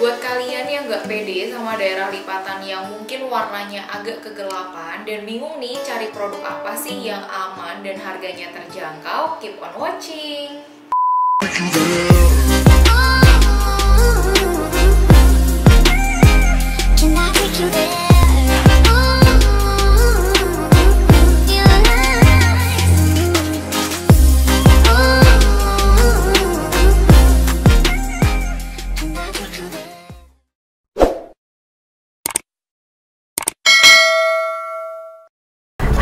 Buat kalian yang nggak pede sama daerah lipatan yang mungkin warnanya agak kegelapan dan bingung nih cari produk apa sih yang aman dan harganya terjangkau, keep on watching.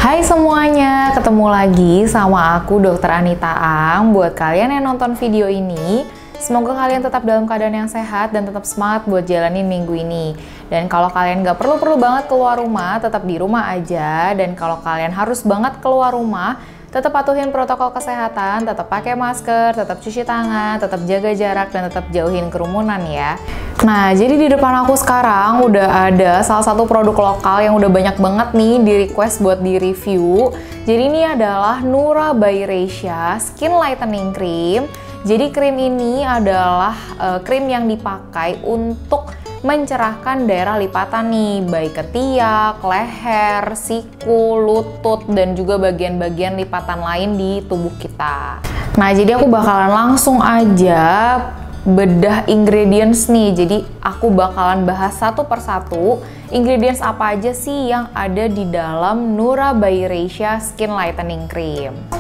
Hai semuanya, ketemu lagi sama aku Dr. Anita Ang. Buat kalian yang nonton video ini, semoga kalian tetap dalam keadaan yang sehat dan tetap semangat buat jalanin minggu ini. Dan kalau kalian gak perlu-perlu banget keluar rumah, tetap di rumah aja. Dan kalau kalian harus banget keluar rumah, tetap patuhin protokol kesehatan, tetap pakai masker, tetap cuci tangan, tetap jaga jarak, dan tetap jauhin kerumunan ya. Nah, jadi di depan aku sekarang udah ada salah satu produk lokal yang udah banyak banget nih di request buat di review. Jadi ini adalah Nura by Reisha Skin Lightening Cream. Jadi krim ini adalah eh, krim yang dipakai untuk mencerahkan daerah lipatan nih, baik ketiak, leher, siku, lutut, dan juga bagian-bagian lipatan lain di tubuh kita. Nah, jadi aku bakalan langsung aja bedah ingredients nih. Jadi aku bakalan bahas satu persatu ingredients apa aja sih yang ada di dalam Nura by Reisha Skin Lightening Cream.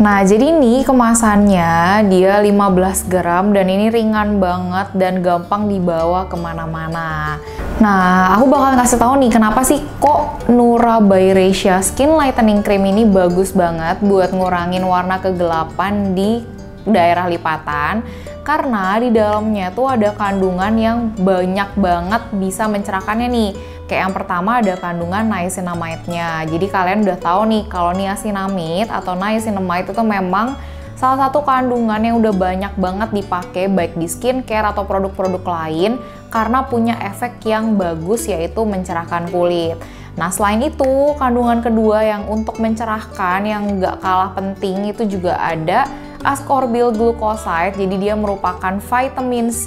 Nah, jadi ini kemasannya dia 15 gram dan ini ringan banget dan gampang dibawa ke mana-mana. Nah, aku bakalan kasih tahu nih kenapa sih kok Nura by Reisha Skin Lightening Cream ini bagus banget buat ngurangin warna kegelapan di daerah lipatan karena di dalamnya tuh ada kandungan yang banyak banget bisa mencerahkannya nih. Kayak yang pertama ada kandungan niacinamide-nya. Jadi kalian udah tahu nih kalau niacinamide atau niacinamide itu memang salah satu kandungan yang udah banyak banget dipakai baik di skincare atau produk-produk lain karena punya efek yang bagus yaitu mencerahkan kulit. Nah selain itu kandungan kedua yang untuk mencerahkan yang nggak kalah penting itu juga ada ascorbyl glucoside. Jadi dia merupakan vitamin C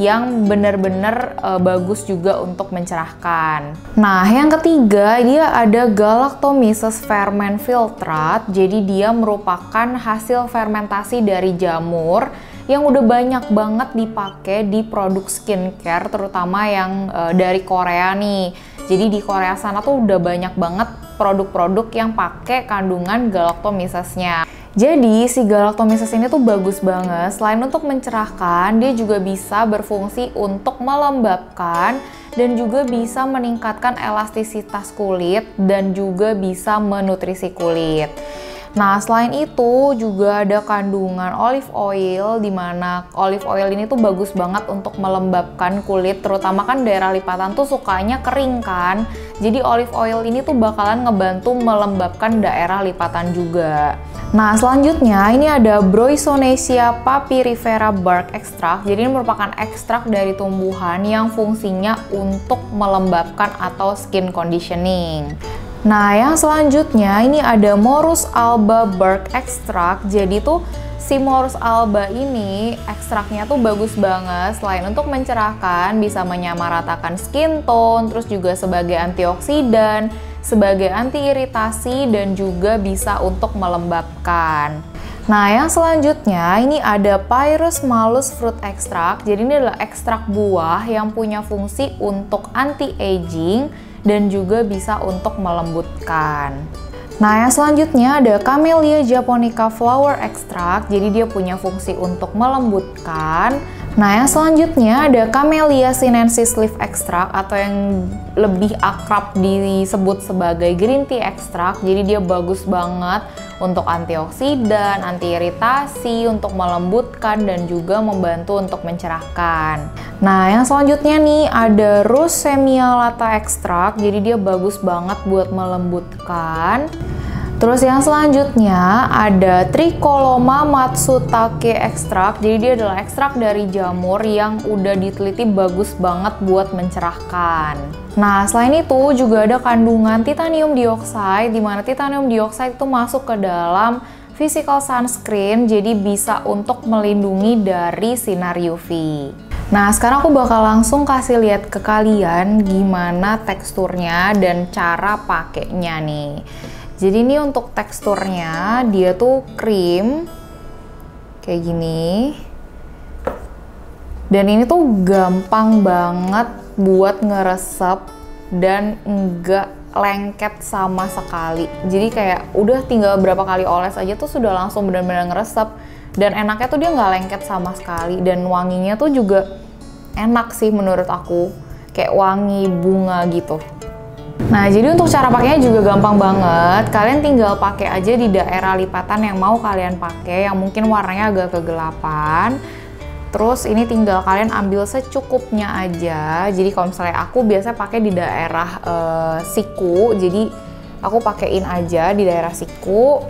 yang benar-benar e, bagus juga untuk mencerahkan. Nah, yang ketiga dia ada Galactomyces ferment filtrate. Jadi dia merupakan hasil fermentasi dari jamur yang udah banyak banget dipakai di produk skincare terutama yang e, dari Korea nih. Jadi di Korea sana tuh udah banyak banget produk-produk yang pakai kandungan galactomyces-nya. Jadi si galactomyces ini tuh bagus banget. Selain untuk mencerahkan, dia juga bisa berfungsi untuk melembabkan dan juga bisa meningkatkan elastisitas kulit dan juga bisa menutrisi kulit. Nah, selain itu juga ada kandungan olive oil di mana olive oil ini tuh bagus banget untuk melembabkan kulit, terutama kan daerah lipatan tuh sukanya kering kan. Jadi olive oil ini tuh bakalan ngebantu melembabkan daerah lipatan juga. Nah, selanjutnya ini ada Broisonesia papyrifera bark extract. Jadi ini merupakan ekstrak dari tumbuhan yang fungsinya untuk melembabkan atau skin conditioning. Nah, yang selanjutnya ini ada Morus alba bark extract. Jadi tuh si Morus alba ini ekstraknya tuh bagus banget. Selain untuk mencerahkan, bisa menyamaratakan skin tone, terus juga sebagai antioksidan, sebagai anti iritasi dan juga bisa untuk melembabkan. Nah, yang selanjutnya ini ada Pyrus malus fruit extract. Jadi ini adalah ekstrak buah yang punya fungsi untuk anti-aging dan juga bisa untuk melembutkan. Nah, yang selanjutnya ada Camellia japonica flower extract. Jadi dia punya fungsi untuk melembutkan. Nah, yang selanjutnya ada Camellia sinensis leaf extract atau yang lebih akrab disebut sebagai green tea extract. Jadi dia bagus banget untuk antioksidan, anti iritasi, untuk melembutkan dan juga membantu untuk mencerahkan. Nah, yang selanjutnya nih ada Rose semialata extract. Jadi dia bagus banget buat melembutkan. Terus yang selanjutnya ada Tricoloma matsutake extract. Jadi dia adalah ekstrak dari jamur yang udah diteliti bagus banget buat mencerahkan. Nah, selain itu juga ada kandungan titanium dioxide di mana titanium dioxide itu masuk ke dalam physical sunscreen jadi bisa untuk melindungi dari sinar UV. Nah, sekarang aku bakal langsung kasih lihat ke kalian gimana teksturnya dan cara pakainya nih. Jadi ini untuk teksturnya dia tuh krim kayak gini. Dan ini tuh gampang banget buat ngeresep dan enggak lengket sama sekali. Jadi kayak udah tinggal berapa kali oles aja tuh sudah langsung benar-benar ngeresep dan enaknya tuh dia nggak lengket sama sekali dan wanginya tuh juga enak sih menurut aku kayak wangi bunga gitu Nah, jadi untuk cara pakainya juga gampang banget. Kalian tinggal pakai aja di daerah lipatan yang mau kalian pakai, yang mungkin warnanya agak kegelapan. Terus ini tinggal kalian ambil secukupnya aja. Jadi kalau misalnya aku biasa pakai di daerah uh, siku, jadi aku pakein aja di daerah siku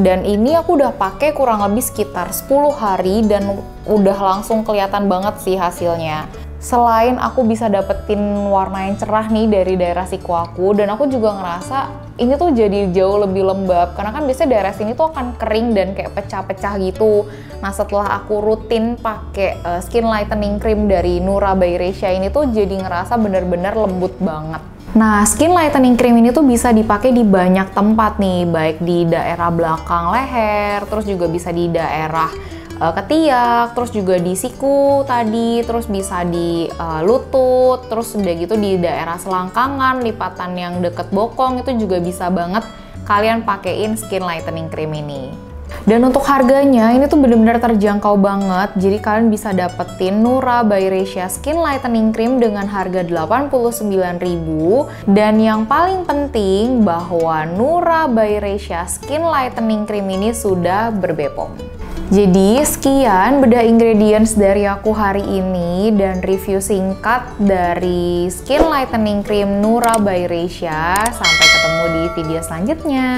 dan ini aku udah pakai kurang lebih sekitar 10 hari dan udah langsung kelihatan banget sih hasilnya selain aku bisa dapetin warna yang cerah nih dari daerah siku aku dan aku juga ngerasa ini tuh jadi jauh lebih lembab. Karena kan biasanya daerah sini tuh akan kering dan kayak pecah-pecah gitu. Nah setelah aku rutin pakai uh, skin lightening cream dari Nura by Resha ini tuh jadi ngerasa bener-bener lembut banget. Nah, skin lightening cream ini tuh bisa dipakai di banyak tempat nih, baik di daerah belakang leher, terus juga bisa di daerah uh, ketiak, terus juga di siku tadi, terus bisa di uh, lutut, terus udah gitu di daerah selangkangan, lipatan yang deket bokong itu juga bisa banget kalian pakein skin lightening cream ini. Dan untuk harganya ini tuh bener-bener terjangkau banget. Jadi kalian bisa dapetin Nura by Resha Skin Lightening Cream dengan harga 89.000 dan yang paling penting bahwa Nura by Resha Skin Lightening Cream ini sudah berbepom. Jadi sekian beda ingredients dari aku hari ini dan review singkat dari Skin Lightening Cream Nura by Resha. Sampai ketemu di video selanjutnya.